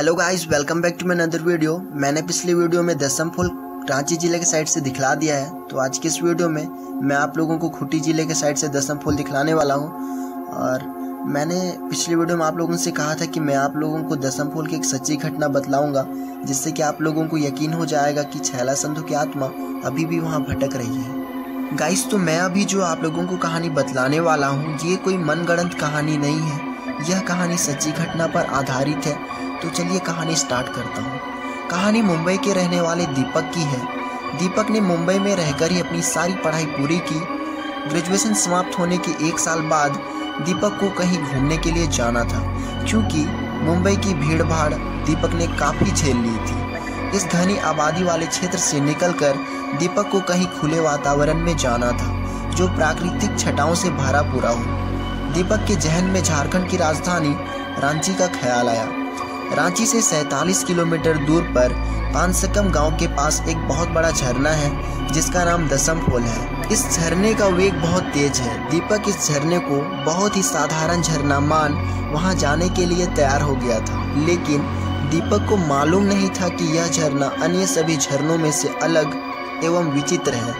Hello guys welcome back to my another video मैंने पिछले video में दसम फुल रांची ज़िले के साइड से दिखला दिया है। तो आज के इस वीडियो में मैं आप लोगों को खुटी ज़िले के साइड से दसम फुल दिखलाने वाला हूँ। और मैंने पिछले वीडियो में आप लोगों से कहा था कि मैं आप लोगों को दसम फुल की एक सच्ची घटना बतलाऊँगा, जिससे कि आप लोगों को यकीन हो जाएगा कि छैला संधु की आत्मा अभी भी वहाँ भटक रही है। गाइस तो मैं अभी जो आप लोगों को कहानी बतलाने वाला हूँ, ये कोई मनगढ़ंत कहानी नहीं है। यह कहानी सच्ची घटना पर आधारित है। तो चलिए कहानी स्टार्ट करता हूँ। कहानी मुंबई के रहने वाले दीपक की है। दीपक ने मुंबई में रहकर ही अपनी सारी पढ़ाई पूरी की। ग्रेजुएशन समाप्त होने के एक साल बाद दीपक को कहीं घूमने के लिए जाना था। क्योंकि मुंबई की भीड़ भाड़ दीपक ने काफ़ी झेल ली थी। इस घनी आबादी वाले क्षेत्र से निकलकर दीपक को कहीं खुले वातावरण में जाना था, जो प्राकृतिक छटाओं से भरा पूरा हो। दीपक के जहन में झारखंड की राजधानी रांची का ख्याल आया। रांची से सैतालीस किलोमीटर दूर पर पानसकम गाँव के पास एक बहुत बड़ा झरना है, जिसका नाम दसम फूल है। इस झरने का वेग बहुत तेज है। दीपक इस झरने को बहुत ही साधारण झरना मान वहाँ जाने के लिए तैयार हो गया था। लेकिन दीपक को मालूम नहीं था कि यह झरना अन्य सभी झरनों में से अलग एवं विचित्र है,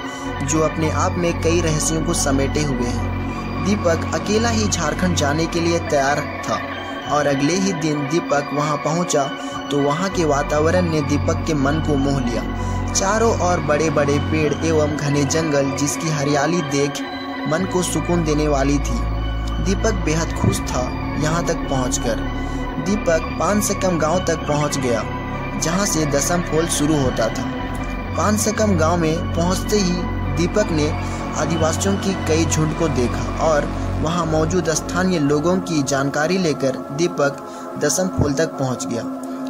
जो अपने आप में कई रहस्यों को समेटे हुए है। दीपक अकेला ही झारखंड जाने के लिए तैयार था। और अगले ही दिन दीपक वहाँ पहुँचा तो वहाँ के वातावरण ने दीपक के मन को मोह लिया। चारों ओर बड़े बड़े पेड़ एवं घने जंगल जिसकी हरियाली देख मन को सुकून देने वाली थी। दीपक बेहद खुश था यहाँ तक पहुंचकर। दीपक पान सकम गाँव तक पहुँच गया, जहाँ से दसम फूल शुरू होता था। पान सकम गाँव में पहुँचते ही दीपक ने आदिवासियों की कई झुंड को देखा और वहाँ मौजूद स्थानीय लोगों की जानकारी लेकर दीपक दसम फूल तक पहुँच गया।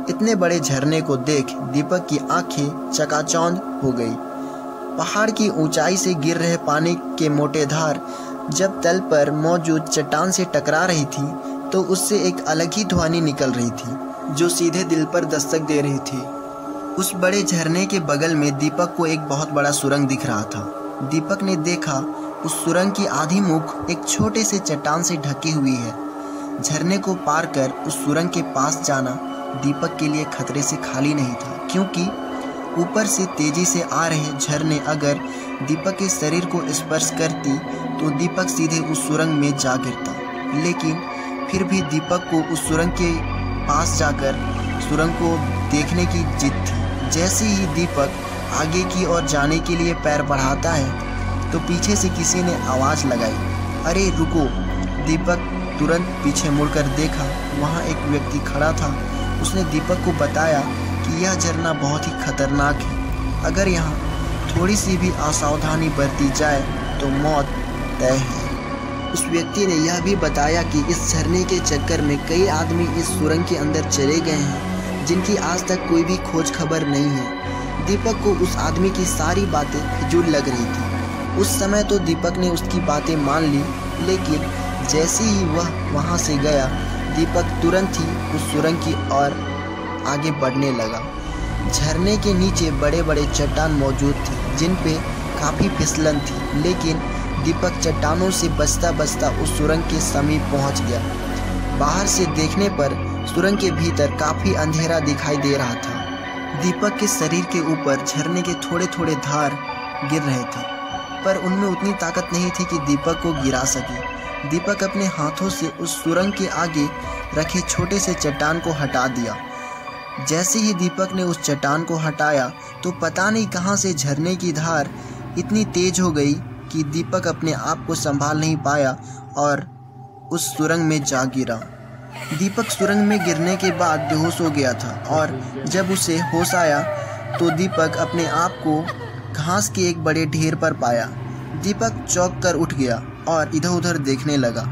इतने बड़े झरने को देख दीपक की आँखें चकाचौंध हो गई। पहाड़ की ऊंचाई से गिर रहे पानी के मोटे धार जब तल पर मौजूद चट्टान से टकरा रही थी तो उससे एक अलग ही ध्वनि निकल रही थी, जो सीधे दिल पर दस्तक दे रही थी। उस बड़े झरने के बगल में दीपक को एक बहुत बड़ा सुरंग दिख रहा था। दीपक ने देखा उस सुरंग की आधी मुख एक छोटे से चट्टान से ढकी हुई है। झरने को पार कर उस सुरंग के पास जाना दीपक के लिए खतरे से खाली नहीं था, क्योंकि ऊपर से तेज़ी से आ रहे झरने अगर दीपक के शरीर को स्पर्श करती तो दीपक सीधे उस सुरंग में जा गिरता। लेकिन फिर भी दीपक को उस सुरंग के पास जाकर सुरंग को देखने की जिद थी। जैसे ही दीपक आगे की ओर जाने के लिए पैर बढ़ाता है तो पीछे से किसी ने आवाज़ लगाई। अरे, रुको। दीपक तुरंत पीछे मुड़कर देखा। वहाँ एक व्यक्ति खड़ा था। उसने दीपक को बताया कि यह झरना बहुत ही खतरनाक है। अगर यहाँ थोड़ी सी भी असावधानी बरती जाए तो मौत तय है। उस व्यक्ति ने यह भी बताया कि इस झरने के चक्कर में कई आदमी इस सुरंग के अंदर चले गए हैं, जिनकी आज तक कोई भी खोज खबर नहीं है। दीपक को उस आदमी की सारी बातें फिजूल लग रही थी। उस समय तो दीपक ने उसकी बातें मान ली, लेकिन जैसे ही वह वहाँ से गया, दीपक तुरंत ही उस सुरंग की ओर आगे बढ़ने लगा। झरने के नीचे बड़े बड़े चट्टान मौजूद थे, जिन पे काफ़ी फिसलन थी, लेकिन दीपक चट्टानों से बचता बचता उस सुरंग के समीप पहुँच गया। बाहर से देखने पर सुरंग के भीतर काफ़ी अंधेरा दिखाई दे रहा था। दीपक के शरीर के ऊपर झरने के थोड़े थोड़े धार गिर रहे थे। पर उनमें उतनी ताकत नहीं थी कि दीपक को गिरा सके। दीपक अपने हाथों से उस सुरंग के आगे रखे छोटे से चट्टान को हटा दिया। जैसे ही दीपक ने उस चट्टान को हटाया तो पता नहीं कहाँ से झरने की धार इतनी तेज हो गई कि दीपक अपने आप को संभाल नहीं पाया और उस सुरंग में जा गिरा। दीपक सुरंग में गिरने के बाद बेहोश हो गया था और जब उसे होश आया तो दीपक अपने आप को घास के एक बड़े ढेर पर पाया। दीपक चौक कर उठ गया और इधर उधर देखने लगा।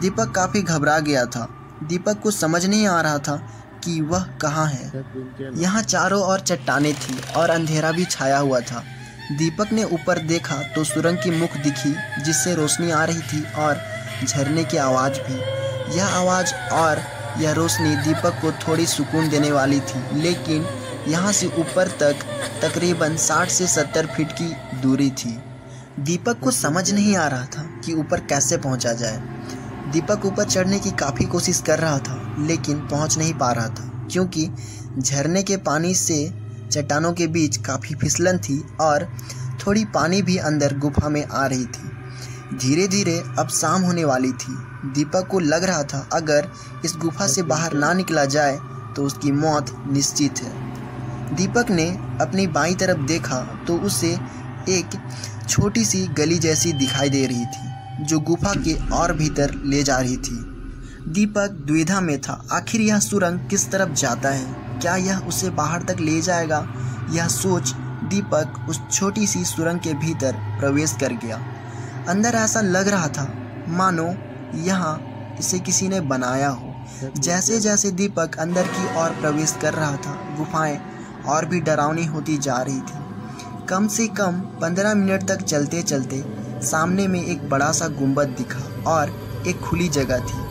दीपक काफ़ी घबरा गया था। दीपक को समझ नहीं आ रहा था कि वह कहाँ है। यहाँ चारों ओर चट्टाने थी और अंधेरा भी छाया हुआ था। दीपक ने ऊपर देखा तो सुरंग की मुख दिखी, जिससे रोशनी आ रही थी और झरने की आवाज़ भी। यह आवाज़ और यह रोशनी दीपक को थोड़ी सुकून देने वाली थी, लेकिन यहाँ से ऊपर तक, तकरीबन 60 से 70 फीट की दूरी थी। दीपक को समझ नहीं आ रहा था कि ऊपर कैसे पहुँचा जाए। दीपक ऊपर चढ़ने की काफ़ी कोशिश कर रहा था, लेकिन पहुँच नहीं पा रहा था, क्योंकि झरने के पानी से चट्टानों के बीच काफ़ी फिसलन थी और थोड़ी पानी भी अंदर गुफा में आ रही थी। धीरे धीरे अब शाम होने वाली थी। दीपक को लग रहा था, अगर इस गुफा से बाहर ना निकला जाए तो उसकी मौत निश्चित है। दीपक ने अपनी बाई तरफ़ देखा तो उसे एक छोटी सी गली जैसी दिखाई दे रही थी, जो गुफा के और भीतर ले जा रही थी। दीपक द्विधा में था, आखिर यह सुरंग किस तरफ़ जाता है? क्या यह उसे बाहर तक ले जाएगा? यह सोच दीपक उस छोटी सी सुरंग के भीतर प्रवेश कर गया। अंदर ऐसा लग रहा था, मानो यहाँ इसे किसी ने बनाया हो। जैसे जैसे दीपक अंदर की ओर प्रवेश कर रहा था, गुफाएँ और भी डरावनी होती जा रही थी। कम से कम पंद्रह मिनट तक चलते चलते सामने में एक बड़ा सा गुंबद दिखा और एक खुली जगह थी।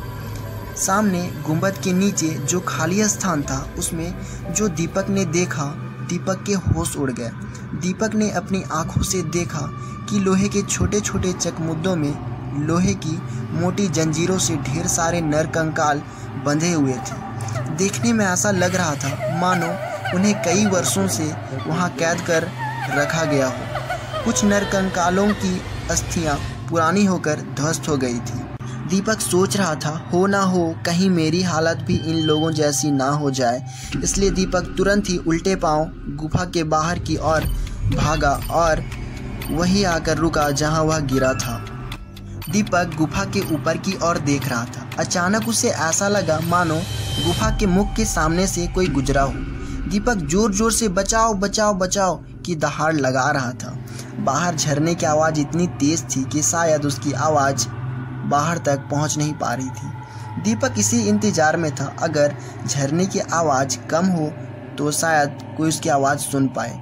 सामने गुंबद के नीचे जो खाली स्थान था, उसमें जो दीपक ने देखा, दीपक के होश उड़ गए। दीपक ने अपनी आँखों से देखा कि लोहे के छोटे छोटे चकमुद्दों में लोहे की मोटी जंजीरों से ढेर सारे नर कंकाल बंधे हुए थे। देखने में ऐसा लग रहा था, मानो उन्हें कई वर्षों से वहाँ कैद कर रखा गया हो। कुछ नरकंकालों की अस्थियाँ पुरानी होकर ध्वस्त हो गई थी। दीपक सोच रहा था, हो ना हो, कहीं मेरी हालत भी इन लोगों जैसी ना हो जाए। इसलिए दीपक तुरंत ही उल्टे पाँव गुफा के बाहर की ओर भागा और वही आकर रुका जहाँ वह गिरा था। दीपक गुफा के ऊपर की ओर देख रहा था। अचानक उसे ऐसा लगा, मानो गुफा के मुख के सामने से कोई गुजरा हो। दीपक ज़ोर ज़ोर से, बचाओ बचाओ बचाओ, की दहाड़ लगा रहा था। बाहर झरने की आवाज़ इतनी तेज थी कि शायद उसकी आवाज़ बाहर तक पहुँच नहीं पा रही थी। दीपक इसी इंतज़ार में था। अगर झरने की आवाज़ कम हो तो शायद कोई उसकी आवाज़ सुन पाए।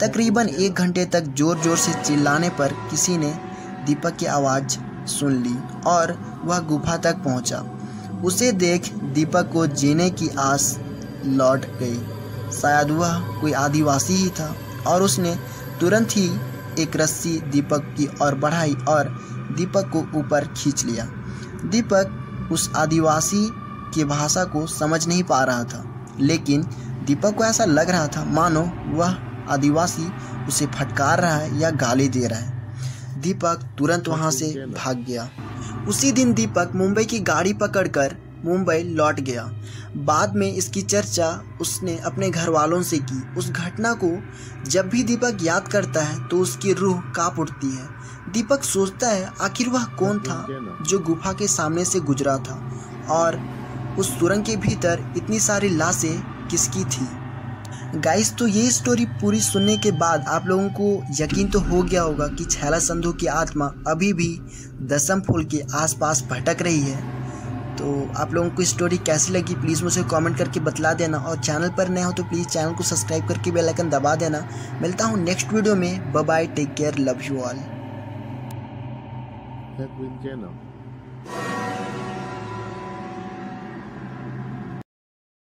तकरीबन एक घंटे तक ज़ोर ज़ोर से चिल्लाने पर किसी ने दीपक की आवाज़ सुन ली और वह गुफा तक पहुँचा। उसे देख दीपक को जीने की आस लौट गई। शायद वह कोई आदिवासी ही था। और उसने तुरंत ही एक रस्सी दीपक की ओर बढ़ाई और दीपक को ऊपर खींच लिया। दीपक उस आदिवासी की भाषा को समझ नहीं पा रहा था, लेकिन दीपक को ऐसा लग रहा था, मानो वह आदिवासी उसे फटकार रहा है या गाली दे रहा है। दीपक तुरंत वहाँ से भाग गया। उसी दिन दीपक मुंबई की गाड़ी पकड़कर मुंबई लौट गया। बाद में इसकी चर्चा उसने अपने घर वालों से की। उस घटना को जब भी दीपक याद करता है तो उसकी रूह काँप उठती है। दीपक सोचता है, आखिर वह कौन था जो गुफा के सामने से गुजरा था? और उस सुरंग के भीतर इतनी सारी लाशें किसकी थी? गाइस तो ये स्टोरी पूरी सुनने के बाद आप लोगों को यकीन तो हो गया होगा कि छैला संधू की आत्मा अभी भी दसम फूल के आसपास भटक रही है। तो आप लोगों को स्टोरी कैसी लगी प्लीज़ मुझे कमेंट करके बतला देना। और चैनल पर नए हो तो प्लीज़ चैनल को सब्सक्राइब करके बेल आइकन दबा देना। मिलता हूँ नेक्स्ट वीडियो में। Bye take care love you all